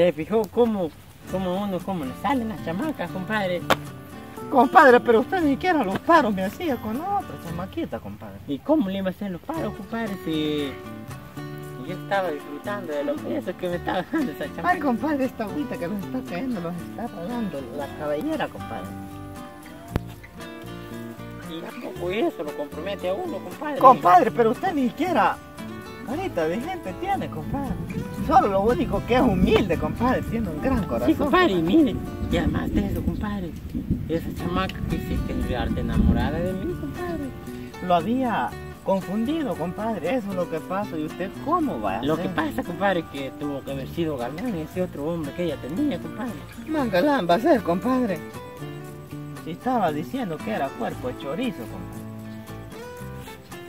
¿Se fijó cómo, cómo uno, cómo le salen las chamacas, compadre? Compadre, pero usted ni siquiera los paros me hacía con otra chamaquita, compadre. ¿Y cómo le iba a hacer los paros, compadre, si yo estaba disfrutando de los besos que me estaba dando esa chamaca? Ay, compadre, esta agüita que nos está cayendo nos está pagando la cabellera, compadre. Y tampoco eso lo compromete a uno, compadre. Compadre, pero usted ni siquiera carita de gente tiene, compadre. Solo lo único que es humilde, compadre, tiene un gran corazón. Sí, compadre, y mire, y además de eso, compadre, esa chamaca que hiciste en enamorada de mí, compadre. Lo había confundido, compadre, eso es lo que pasa. ¿Y usted cómo va a Lo hacer? que pasa, compadre, que tuvo que haber sido galán ese otro hombre que ella tenía, compadre. Mangalán va a ser, compadre. Si estaba diciendo que era cuerpo de chorizo, compadre.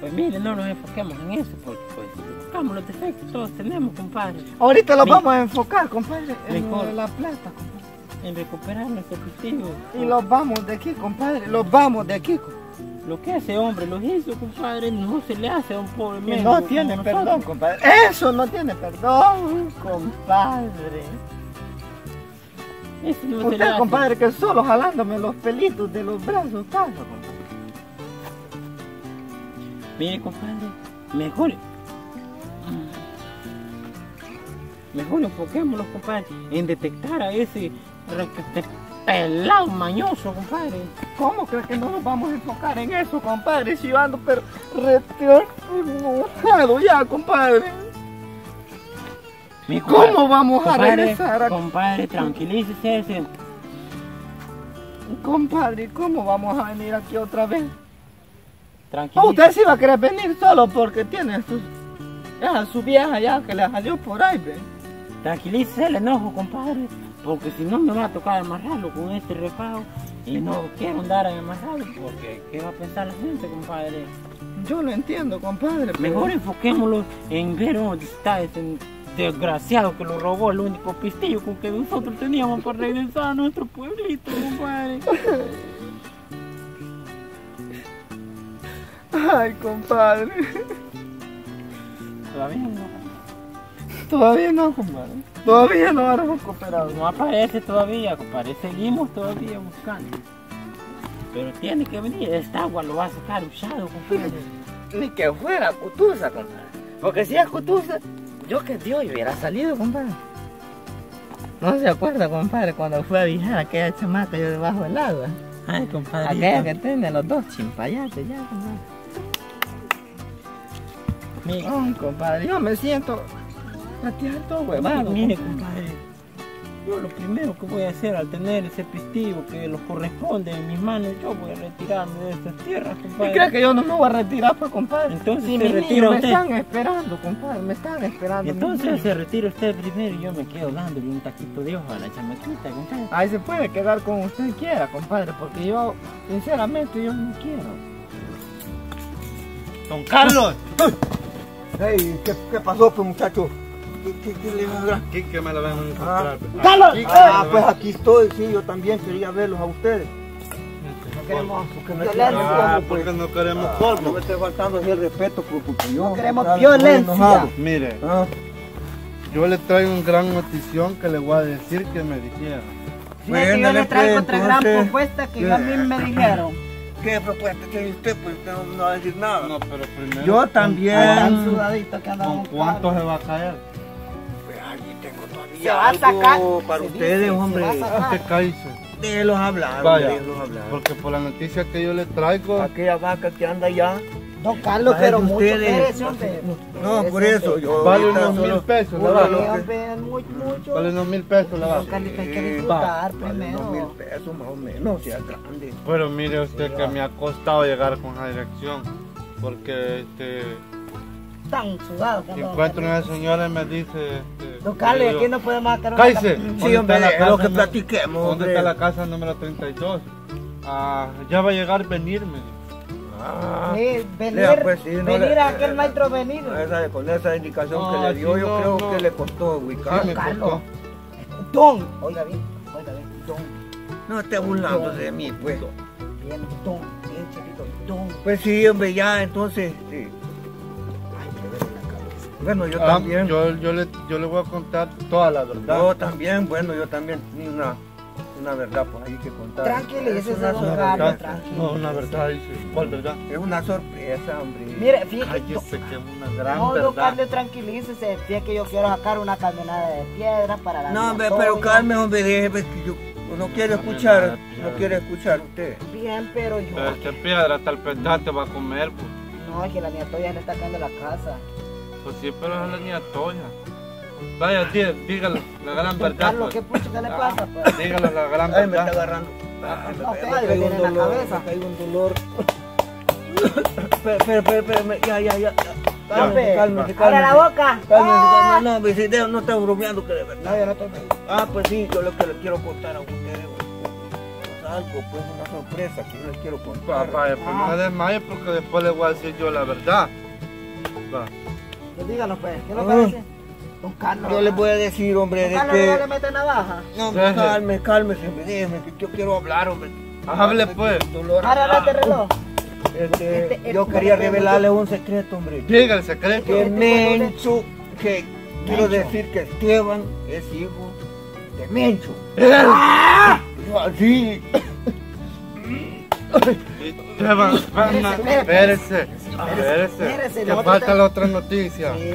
Pues mire, no nos enfoquemos en eso, porque pues buscamos los defectos todos tenemos, compadre. Ahorita lo Mi- vamos a enfocar, compadre, en Mejor. la plata, compadre. En recuperar nuestro prestigio. Y los vamos de aquí, compadre, los vamos de aquí. compadre. Lo que ese hombre lo hizo, compadre, no se le hace a un pobre mendigo no tiene nosotros. perdón, compadre. Eso no tiene perdón, compadre. Ese no se le Usted, hace. compadre, que solo jalándome los pelitos de los brazos, pasa, compadre. Mire, compadre, mejor. Mejor enfoquémonos, compadre, en detectar a ese requete pelado mañoso, compadre. ¿Cómo crees que no nos vamos a enfocar en eso, compadre? Si yo ando, pero retear enojado ya, compadre. Mi ¿Cómo vamos a compadre, regresar a... Compadre, tranquilícese. ese- Compadre, ¿cómo vamos a venir aquí otra vez? Tranquilícese. Usted sí va a querer venir solo porque tiene. Ya, su vieja ya que le salió por ahí, ve. Tranquilícese el enojo, compadre. Porque si no me va a tocar amarrarlo con este repago. Y no quiero andar a amarrarlo porque ¿qué va a pensar la gente, compadre? Yo lo entiendo, compadre. pero- Mejor enfoquémoslo en ver dónde está ese desgraciado que lo robó el único pistillo con que nosotros teníamos para regresar a nuestro pueblito, compadre. Ay, compadre. Todavía no, Todavía no, compadre. Todavía no ha recuperado. no aparece todavía, compadre. Seguimos todavía buscando. Pero tiene que venir, esta agua lo va a sacar usado, compadre. Ni que fuera Cutusa, compadre. Porque si es Cutusa, yo que Dios hubiera salido, compadre. No se acuerda, compadre, cuando fue a viajar aquella chamaca yo debajo del agua. Ay, compadre. Aquella que tiene los dos chimpayates ya, compadre. Mire, Ay, compadre, yo me siento patear todo huevado. mire, compadre. compadre. Yo lo primero que voy a hacer al tener ese pistillo que lo corresponde en mis manos, yo voy a retirarme de estas tierras, ¿Y compadre. crees que yo no me voy a retirar, pues, compadre? Entonces si se retira niños me usted. están esperando, compadre, me están esperando. Entonces se retira usted primero y yo me quedo dándole un taquito de ojo a la chamaquita, compadre. Ahí se puede quedar como usted quiera, compadre, porque yo, sinceramente, yo no quiero. Don Carlos. Hey, ¿qué, qué pasó, pues, muchacho? ¿Qué, qué, qué le va a dar? Aquí que me la van a Ah, encontrar. ¡Carlos! Ah, pues aquí estoy, sí, yo también quería verlos a ustedes. No queremos Porque me violencia. Ah, pues. porque no queremos Ah, no polvo. me esté faltando así el respeto, pues, porque yo... No queremos estoy violencia. Mire, Ah, yo le traigo un gran notición que le voy a decir que me dijeron. Fíjate que yo Bueno, le traigo pues, otra gran propuesta que ¿qué? yo a mí me dijeron. ¿Qué propuesta tiene usted? Pues usted no, no va a decir nada. No, pero primero. Yo ¿con- también. ¿Con cuánto se va a caer? Pues aquí tengo todavía Se va a algo sacar. para se ustedes, dice, hombre. Usted cállese. Déjenlos hablar, Vaya, déjenlos hablar. porque por la noticia que yo le traigo, Aquella vaca que anda allá. Don Carlos, pero mucho ustedes. hombre. No, por eso yo. vale unos solo- mil pesos la vaca. Vale unos mil pesos la vaca. Carlos, hay que disfrutar Vale unos mil primero. pesos más o menos, sea grande. Pero mire usted que me ha costado llegar con esa dirección. Porque este, Tan sudado encuentro una señora y me dice. Este, Don Carlos, digo, aquí no podemos sacar una- Cállese. Sí, ¿Dónde hombre, la lo que platiquemos, ¿Dónde hombre. está la casa número 32? Ah, ya va a llegar venirme. Ah, Sí, venir, Lea, pues, sí, no venir le- a aquel maestro venir. esa- con esa indicación No, que le dio, sí, yo no, creo no. que le costó Sí, ubicar. me Carlos. costó. Don, oiga bien, oiga bien, don, No esté burlándose de mí, pues. bien, don, bien chiquito, don. Pues sí, hombre, ya, entonces. Sí. Ay, me duele la cabeza. Bueno, yo Ah, también. Yo, yo, le, yo le voy a contar toda la verdad. Yo también, bueno, yo también una, una verdad por ahí que contar. Tranquilícese, Es una don sorpresa. Carlos, tranquilo. No, una verdad, dice. ¿Cuál verdad? Es una sorpresa, hombre. Mire, fíjate. Cállese, que es una gran No, verdad. Carlos, tranquilícese. Fíjate que yo quiero sacar una camionada de piedra para la No, hombre, pero calme, hombre, déjeme que yo no quiero Dame escuchar, no quiere escuchar usted. Bien, pero yo. Pero este piedra hasta el petate va a comer, pues. No, es que la niña Toya le está cayendo la casa. Pues sí, pero es la niña Toya. Vaya, dí- dígalo, la gran verdad. Carlos, Pues. ¿qué pucho que le pasa? Pues? Dígalo, la gran Ay, me está verdad. agarrando. Ay, me No, cae- que me algo caigo tiene un en la dolor, cabeza. me caigo un dolor. Espera, espera, espera, ya, ya, ya. Cálmese, Hombre, cálmese, Abre la cálmese. boca. Cálmese, Ah. cálmese. No, si de- no está bromeando que de verdad. No, no estoy. Ah, pues sí, yo lo que le quiero contar a ustedes. algo, pues una sorpresa que yo les quiero contar. vaya, pues no se desmaye porque después le voy a decir yo la verdad. Va. Pues díganos, pues. ¿Qué le Ah. parece? Don Carlos. Yo les voy a decir, hombre, Don de Carlos, ¿no le mete navaja? No, hombre, Sí, sí. calme, cálmese, déjeme, que yo quiero hablar, hombre. Hable, pues. Dolor. Ahora este reloj. Este, Este- este- yo quería este- revelarle un secreto, hombre. Diga el secreto. Que Este- Mencho, que quiero decir que Esteban es hijo de Mencho. Así. Esteban, Esteban, espérese. Espérese. Que falta la otra noticia. Sí.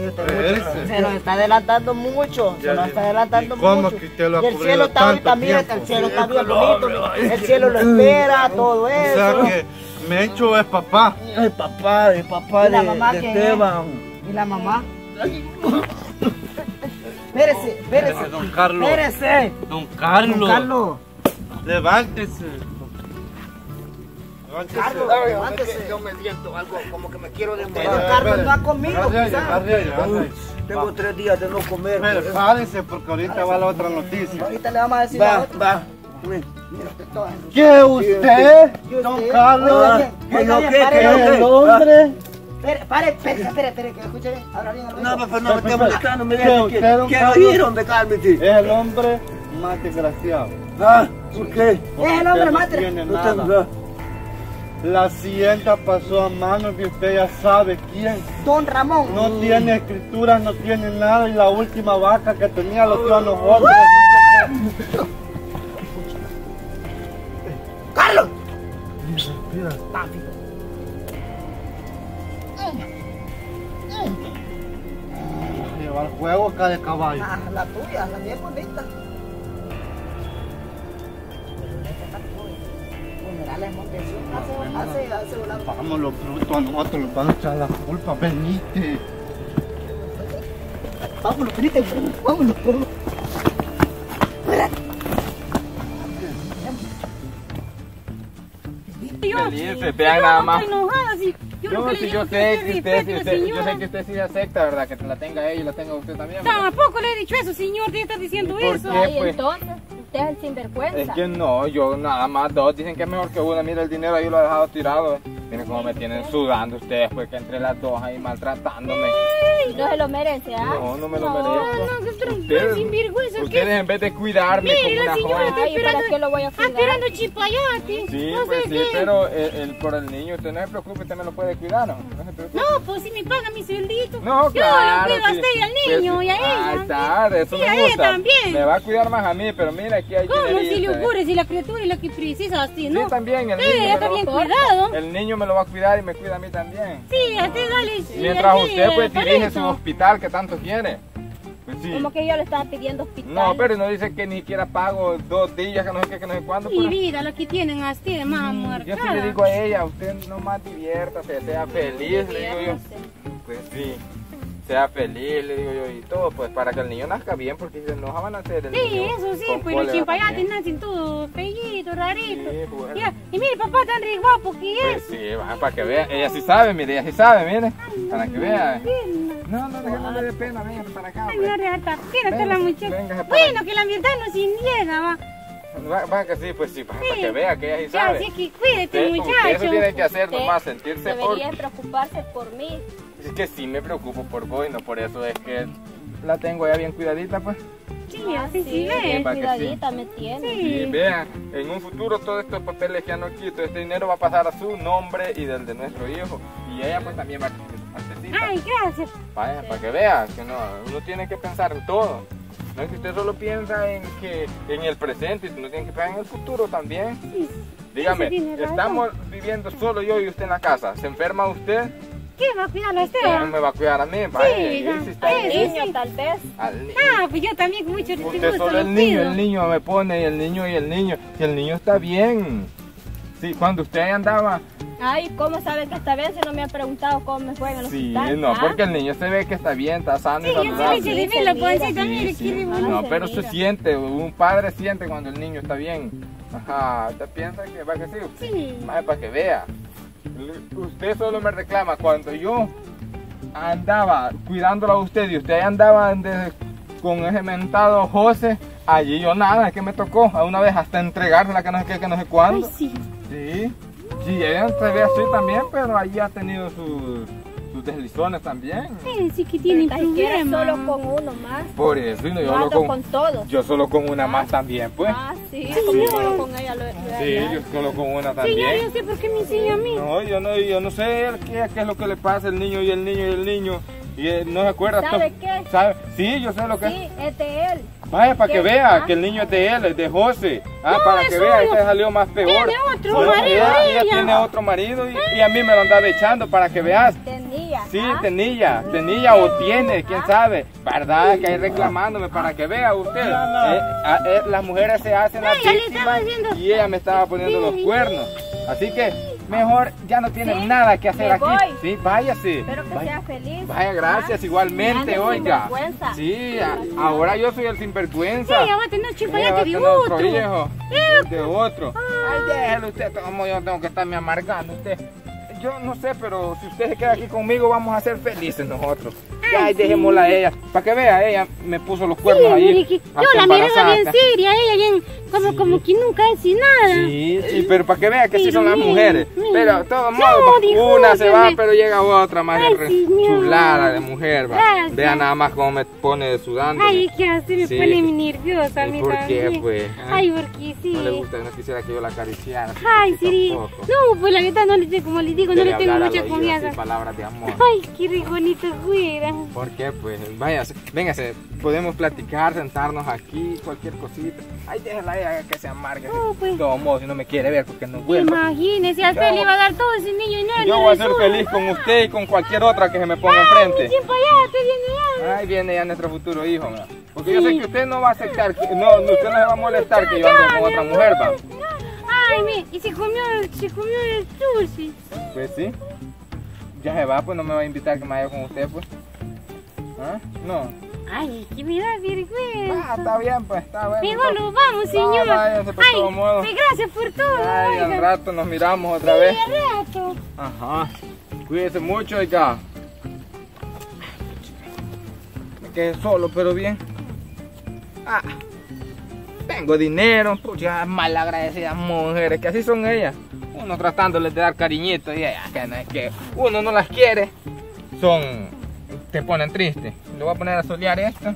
Se nos está adelantando mucho, se nos está adelantando ¿Y cómo mucho. que usted lo ha y el cielo está ahorita, tiempo? el cielo está es bien bonito, el cielo lo espera, todo O eso. sea que Mencho es papá. El papá, el papá ¿Y la de, mamá de quién es? Esteban. ¿Y la mamá? Espérese, espérese. Don Carlos. Espérese. Don Carlos. Don Carlos. Levántese. Levántese. Carlos, levántese. Yo me siento algo como que me quiero desmayar. Carlos no ha comido, quizás. Tengo tres días de no comer. Espere, por eso. párese porque ahorita va la otra noticia. Ahorita le vamos a decir la Va, otra. va. Mira, usted todo. ¿Qué usted? Don Carlos. ¿Qué no, qué, pare, qué no, no, qué? el hombre? Pare, espere, espere, espere, que escuche bien. Habla bien, No, bien. pero no me esté molestando, me ¿Qué, deja usted, que don quiero Carlos? ir, hombre, cálmese. Es el hombre más desgraciado. Ah, ¿por qué? Es el hombre Usted no La hacienda pasó a manos de usted ya sabe quién. Don Ramón. No tiene escrituras, no tiene nada y la última vaca que tenía lo dio a nosotros. ¡Carlos! Papi. llevar juego acá de caballo. Ah, la tuya, la mía es bonita. Brutos, a nosotros nos van a echar la culpa, venite. Vámonos, venite, vámonos, vámonos. Felipe, vean nada más. Estoy enojada, sí. Yo, Yo, digo yo sé que usted la usted- yo señora. sé que usted sí acepta, ¿verdad? Que la tenga ella y la tenga usted también. ¿verdad? Tampoco le he dicho eso, señor, te está diciendo ¿Y por eso. qué? Ay, pues. entonces, usted es el sinvergüenza. Es que no, yo nada más dos dicen que es mejor que una. Mira el dinero ahí lo he dejado tirado. eh. Miren cómo me tienen sudando ustedes, pues que entre las dos ahí maltratándome. No se lo merece, ¿ah? No, no me lo No. merezco. No, es un Ustedes, sinvergüenza. ustedes ¿qué? en vez de cuidarme Mire, como la una está Ay, ¿para esperando- qué lo voy a cuidar? Esperando chipayate. Sí, no pues sé sí, qué. pero el, el- por el niño, usted no se preocupe, usted me lo puede cuidar, ¿no? No. No, pues si me paga mi sueldito. No, Yo claro. lo cuido a sí. usted y al Pues, niño y a Ahí ella. está, de eso Sí, me a ella gusta. también. Me va a cuidar más a mí, pero mira, aquí hay ¿Cómo si le eh. ocurre si la criatura es la que precisa así, Sí, no? también, el Sí, niño, está lo, bien cuidado. el niño me lo va a cuidar y me cuida a mí también. Sí, a usted dale. sí, Mientras usted pues dirige su hospital que tanto quiere. Pues sí. Como que yo le estaba pidiendo hospital. No, pero no dice que ni siquiera pago dos días, que no sé qué, que no sé cuándo. Mi pero- vida, lo que tienen así de más Yo sí le digo a ella, usted nomás diviértase, sea feliz, le digo yo. Pues sí, sea feliz, le digo yo, y todo, pues para que el niño nazca bien, porque si enoja van a hacer el Sí, niño eso sí, pues los chimpayates nacen todos fellitos, raritos. Sí, bueno. Ya, y mire, papá tan re guapo que Pues es. sí, va, para que vea, ella sí sabe, mire, ella sí sabe, mire, para que vea. No, no, no, no le dé pena, venga para acá, Ay, no, reata, fíjate Venga, la muchacha. Bueno, que la verdad no se niega, va. Va, va que sí, pues sí, para, Sí. que vea que ella sí Ya, sabe. así que cuídate, usted eso muchacho. tiene que hacer Usted nomás, sentirse por... Debería preocuparse por mí. Es que sí me preocupo por vos y no por eso es que la tengo ya bien cuidadita, pues. Sí, así sí, Sí, va ve. que sí. cuidadita me tiene. Y Sí. vean, en un futuro todos estos papeles que ya no quito, este dinero va a pasar a su nombre y del de nuestro hijo. Y ella pues también va a Ay, gracias. Vaya, Sí. para que vea que no, uno tiene que pensar en todo. No es que usted solo piensa en que en el presente, uno tiene que pensar en el futuro también. Dígame, tiene razón. estamos viviendo solo yo y usted en la casa. ¿Se enferma usted? ¿Qué va a cuidarlo a usted? ¿Quién me va a cuidar a mí? Vaya, y ya. si está El niño tal vez. Al ni- Ah, pues yo también con mucho Usted solo lo el niño, el niño me pone y el niño y el niño. Y el niño está bien. Sí, cuando usted andaba, Ay, ¿cómo saben que está bien si no me han preguntado cómo me fue en el sí, hospital? no, ah? porque el niño se ve que está bien, está sano Sí, saludable. Sí, mire, Sí, qué sí. bonito. No, se pero se siente, un padre siente cuando el niño está bien. Ajá, usted piensa que va a que sí, usted, Sí. Mae, para que vea. Usted solo me reclama cuando yo andaba cuidándolo a usted y usted andaba de- con ese mentado José, allí yo nada, es que me tocó a una vez hasta entregársela que no sé qué, que no sé Ay, cuándo. sí. Sí, sí, ella se ve así también, pero allí ha tenido sus, sus deslizones también. Sí, sí que tiene problemas. solo con uno más. Por eso, y no, Yo yo, lo ando con, con todos. yo solo con una más también, pues. Ah, sí, como solo con ella lo, lo Sí, yo solo con una Señor, también. yo sé por qué me enseña a mí. No, yo no, yo no sé qué, qué es lo que le pasa al niño y el niño y el niño. Y él no se acuerda. ¿Sabe qué? ¿Sabe? Sí, yo sé lo que es. Sí, es de él. Vaya, para que vea Ah. que el niño es de él, es de José. Ah, No, para es que vea, este salió más peor. Tiene otro marido ella, tiene otro marido y, y a mí me lo andaba echando para que veas. Tenía. Sí, ¿ah? tenía, tenía o tiene, quién sabe. ¿Verdad? Que hay reclamándome para que vea usted. Eh, ah, eh, las mujeres se hacen las víctimas y ella me estaba poniendo los cuernos. Así que mejor ya no tiene Sí, nada que hacer me aquí. voy. Sí, váyase. Espero que Vaya, sea feliz. vaya, gracias, ¿ah? igualmente, oiga. Sí, a- ahora yo soy el Sí, sinvergüenza. ya va a tener Ella chipayate a de otro de otro. Ay, déjelo usted, como yo tengo que estarme amargando usted. Yo no sé, pero si usted se queda aquí conmigo, vamos a ser felices nosotros. Ya, dejémosla a ella. Para que vea, ella me puso los Sí, cuernos ahí. mire que yo la embarazada bien seria, ella bien, como, como que nunca hace nada. Sí, sí, pero para que vea que sí Pero son las mujeres. Pero de todos No, modos, una se va, pero llega otra más Ay, chulada de mujer. Va. Gracias. Vea nada más cómo me pone sudando. Ay, ¿qué hace? Me Sí. pone nerviosa a ¿Y mí por qué, pues? ah? Ay, porque sí. No le gusta, no quisiera que yo la acariciara. Ay, Así sí. No, pues la verdad no le tengo, como le digo, no Dele le tengo mucha confianza. así, palabras de amor. Ay, qué re bonito fuera. ¿Por qué? Pues váyase, véngase, podemos platicar, sentarnos aquí, cualquier cosita. Ay, déjala ella que se amargue. No, pues. Modos, si no me quiere ver, porque no vuelva. Imagínese, a usted le iba a dar todo ese niño y no Yo no voy a ser feliz con usted y con cualquier otra que se me ponga Ay, enfrente. siempre allá, viene. Ay, viene ya nuestro futuro hijo, ¿verdad? Porque yo sé Sí. que usted no va a aceptar, que, no, usted no se va a molestar que yo ande con otra mujer, va. Ay, mi, y se comió, se comió el sushi. Pues sí. Ya se va, pues no me va a invitar que me vaya con usted, pues. ¿Ah? No. Ay, que me da vergüenza. Ah, está bien, pues, está bueno. Mejor nos vamos, señor. Ah, por Ay, todo modo. pues gracias por todo. Ay, al rato nos miramos otra Sí, vez. al rato. Ajá. Cuídese mucho, oiga. Me quedé solo, pero bien. Ah. Tengo dinero. Pucha, malagradecidas mujeres, que así son ellas. Uno tratándoles de dar cariñito y ellas, que no es que uno no las quiere. Son. Te ponen triste. Le voy a poner a solear esto.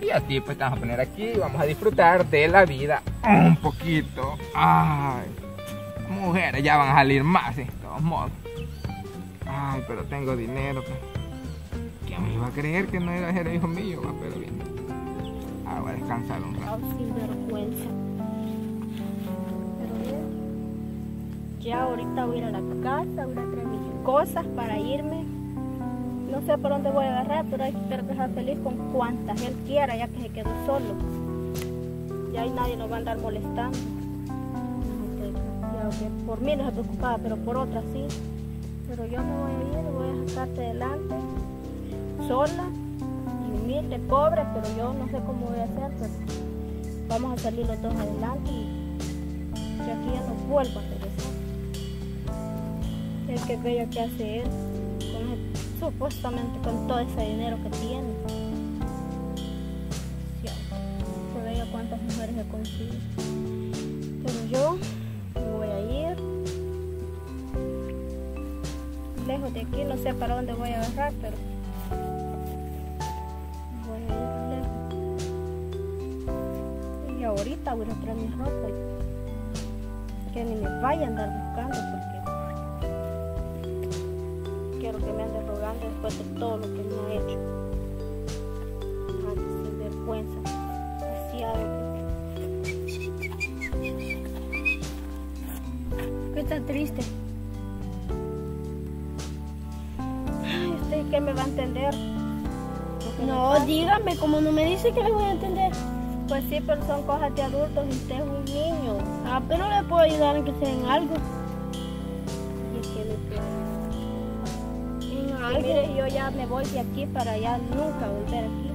Y a ti, pues te vamos a poner aquí vamos a disfrutar de la vida un poquito. Ay. Mujeres ya van a salir más, de todos modos. Ay, pero tengo dinero. pues. ¿Quién me iba a creer que no iba a ser hijo mío? va? Pero bien. Ah, voy a descansar un rato. Ay, sinvergüenza. Pero. Ya ahorita voy a ir a la casa, voy a traer mis cosas para irme. No sé por dónde voy a agarrar, pero hay que sea feliz con cuantas él quiera, ya que se quedó solo. Ya ahí nadie lo va a andar molestando. Que- por mí no se preocupaba, pero por otras sí. Pero yo me voy a ir, voy a sacarte adelante, sola y humilde, pobre, pero yo no sé cómo voy a hacer, pero vamos a salir los dos adelante y que aquí ya no vuelvo a regresar. El que vea que hace él, supuestamente con todo ese dinero que tiene. Sí, que vea cuántas mujeres he conseguido. Pero yo me voy a ir lejos de aquí, no sé para dónde voy a agarrar, pero voy a ir lejos. Y ahorita voy a traer mi ropa que ni me vaya a andar buscando después de todo lo que me ha hecho. Ay, sin vergüenza. Demasiado. ¿Qué está triste? Ay, ¿usted qué me va a entender? No, dígame, como no me dice que le voy a entender. Pues sí, pero son cosas de adultos y usted es un niño. Ah, pero le puedo ayudar en que sea en algo. Mire, yo ya me voy de aquí para ya nunca volver aquí.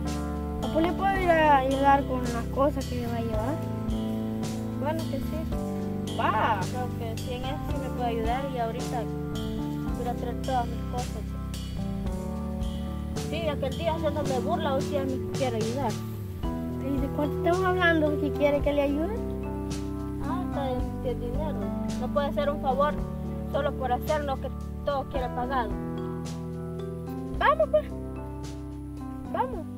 Ah, pues le puedo ir a ayudar con las cosas que me va a llevar. Bueno, que sí. Va, creo que sí en eso sí me puede ayudar y ahorita voy a traer todas mis cosas. Sí, aquel día haciéndome burla, hoy sí ya me quiere ayudar. ¿Y de cuánto estamos hablando? Si quiere que le ayude. Ah, está de, de dinero. No puede ser un favor solo por hacer lo que todo quiere pagado. Vamos. Vamos.